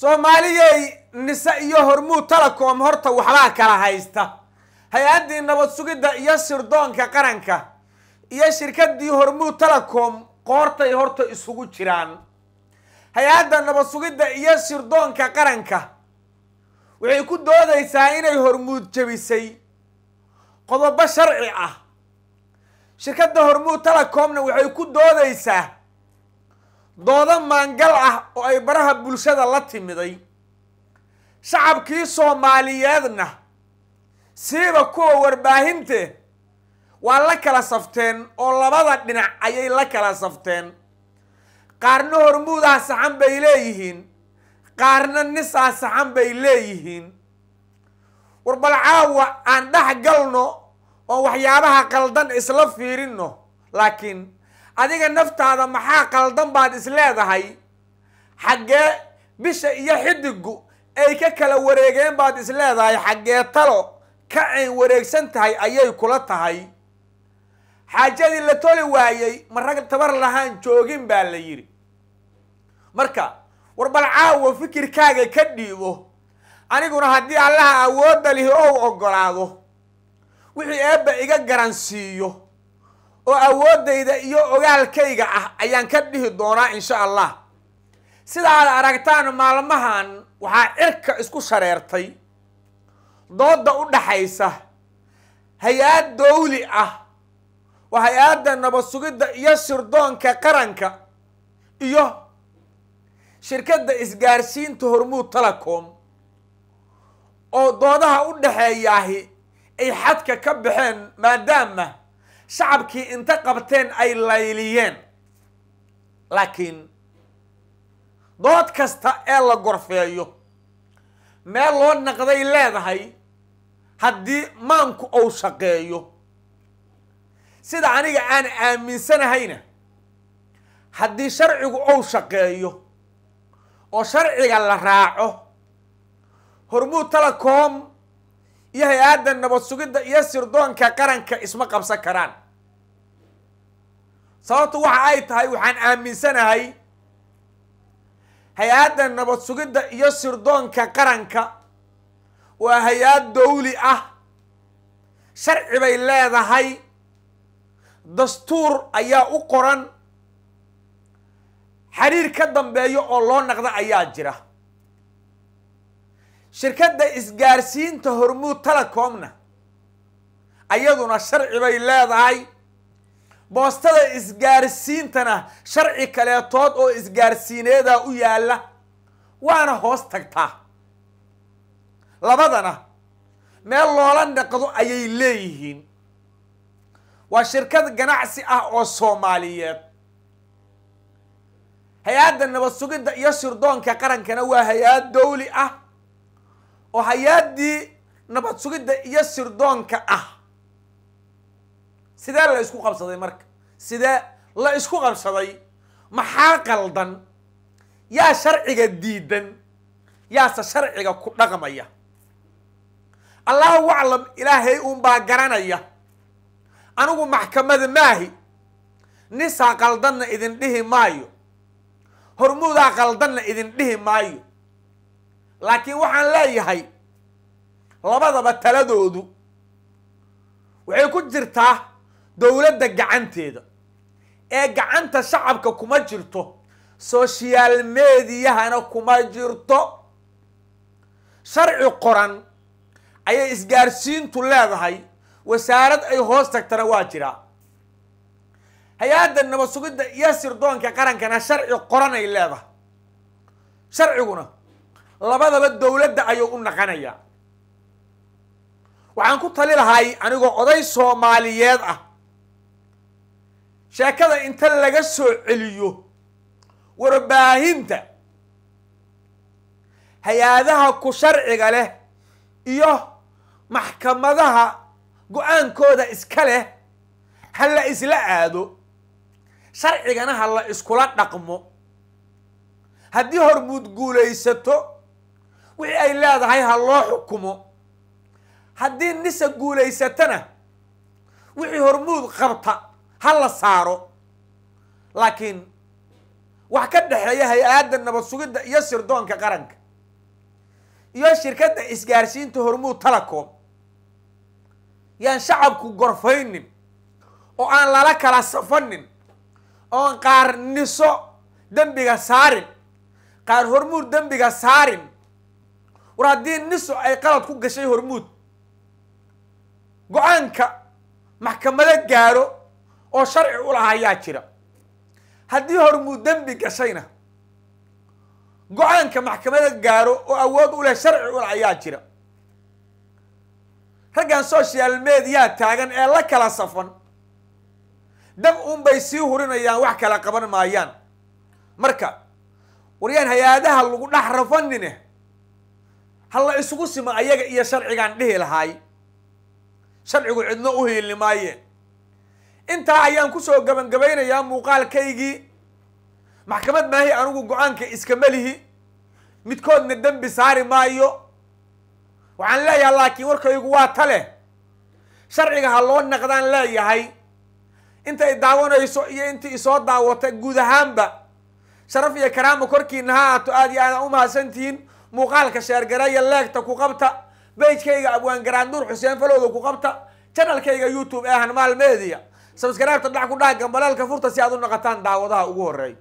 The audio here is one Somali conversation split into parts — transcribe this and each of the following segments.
soomaaliyey nise iyo hormuud telecom horta waxbaa kala haysta. Hay'addii nabad sugidda iyo sirdoonka qaranka iyo shirkaddii hormuud telecom qoortay horta isugu jiraan. Hay'adda nabad sugidda iyo sirdoonka qaranka waxay ku doodaysaa inay hormuud jebisay. Qodobo sharci ah. Shirkadda hormuud telecomna waxay ku doodaysaa doodo maangal ah oo ay baraha bulshada la timiday. Shacabkii soomaaliyeedna siiba kuwa warbaahinte waa la kala safteen oo labada dhinac ayay la kala safteen. Qaarna hormuudaa saxan bay leeyihiin qaarna nisaa saxan bay leeyihiin. War bal caawa aan dhex galno oo waxyaabaha qaldan isla fiirino laakiin adiga naftaada maxaa qaldan baad is leedahay? Xaggee bisha iyo xidigu ay ka kala wareegeen baad is leedahay? Xaggee talo ka ayn wareegsan tahay ayay kula tahay? Xaajadii la toli waayey ma rag tabar lahaan joogin baa la yidhi. Marka war bal caawa fikirkaaga ka dhiibo. Aniguna haddii allaha awoodda lihi ou ogolaado wixii eebba iga garansiiyo oo awooddayda iyo ogaalkayga ah ayaan ka dhihi doonaa insha allah. Sida aad aragtaan maalmahan waxaa cirka isku shareertay. Dooda u dhaxaysa hay'ad dawli ah oo hay'adda nabad sugidda iyo sirdoonka qaranka iyo shirkadda isgaarsiinta hormuud telecom oo doodaha u dhaxeeyaahi ay xadka ka baxeen maadaama shacabkii inta qabteen ay layliyeen. Laakiin dood kasta ee la gorfeeyo meel loo naqday leedahay haddii maanku uu shaqeeyo sida aniga aan aaminsanahayna haddii sharcigu uu shaqeeyo oo sharciga la raaco hormuud telecom iyo hay'adda nabad sugidda iyo sirdoonka qaranka isma qabsan karaan. Sababtu waxa ay tahay waxaan aaminsanahay hay'adda nabad sugidda iyo sirdoonka qaranka waa hay'ad dawli ah sharci bay leedahay dastuur ayaa u qoran xiriir ka dambeeyo oo loo naqda ayaa jira shirkadda isgaarsiinta hormuud telecomna ayaduna sharci bay leedahay. Boostada isgaarsiintana sharci kaleetood oo isgaarsiineeda u yaalla waana hoos tagtaa labadana meel loola naqdo ayay leeyihiin. Waa shirkad ganacsi ah oo soomaaliyeed. Hay'adda nabad sugidda iyo sirdoonka qarankana waa hay'ad dawli ah oo hay'addii nabad sugidda iyo sirdoonka ah. Sidee la isku qabsaday marka? Sidee la isku qabsaday? Maxaa qaldan? Yaa sharciga diidan yaase sharciga ku dhaqmaya. Allahu aclam ilaahay uunbaa garanaya. Anigu maxkamada maahi nisaa qaldanna idin dhihi maayo. Hormuudaa qaldanna idin dhihi maayo laakiin waxaan leeyahay labadaba taladoodu waxay ku jirtaa dowladda gacanteeda. Ee gacanta shacabka kuma jirto social mediyahana kuma jirto. Sharci qoran ayay isgaarsiintu leedahay wasaarad ay hoos tagtana waa jiraa. Hay'adda nabad sugidda iyo sirdoonka qarankana sharci qoranay leedahay. Sharciguna labadaba dowladda ayuu u naqanayaa waxaan ku tali lahay anigoo oday soomaaliyeed ah. Sheekada inta laga soo celiyo warbaahinta hay'adaha ku sharciga leh iyo maxkamadaha go'aankooda iska leh ha la isla aado sharcigana ha la iskula dhaqmo. Haddii hormuud guulaysato wixii ay leedahay ha loo xukumo. Haddii nisa guulaysatana wixii hormuud qabta ha la saaro. Laakiin wax ka dhexeeya hay'adda nabad sugidda iyo sirdoonka qaranka iyo shirkadda isgaarsiinta hormuud telecom yaan shacabku gorfaynin oo aan lala kala safanin oon qaar niso dembiga saarin qaar hormuud dembiga saarin war haddii niso ay qalad ku gashay hormuud go'aanka maxkamado gaaro oo sharci u laha ayaa jira. Haddii hormuud dembi gashayna go'aanka maxkamada gaaro oo awood u leh sharci u lah ayaa jira. Raggan social mediyaa taagan ee la kala safan dab un bay sii hurinayaan wax kala qaban maayaan. Marka waryaan hay'adaha lagu dhex rafanine ha la isugu simo ayaga iyo sharcigaan dhihi lahaay sharcigu cidno u hiilni maayeen intaa ayaan ku soo gabangabeynayaa muuqaalkaygii. Maxkamad maahi anigu go'aanka iskama lihi. Midkoodna dembi saari maayo. Waxaan leeyahay laakiin warkaygu waa tale. Sharciga ha loo naqdaan leeyahay. Intay daawanayso iyo intii isoo daawata guud ahaanba. Sharaf iyo karaama korkiina ha aato aad iyo aadaan umahadsantihiin muuqaalka sheergareeya leegta ku qabta bagekayga abwaan garaanduur xuseen falowda ku qabta janalkayga youtube ee hanmaal media. Sabskaraabta dhac ku dhaha gambaleelka furta si aad u naqataan daawadaha ugu horeey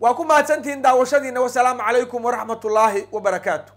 waa ku mahadsantihiin daawashadiina wasalaamu calaykum waraxmat ullaahi wabarakaatu